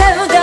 sevda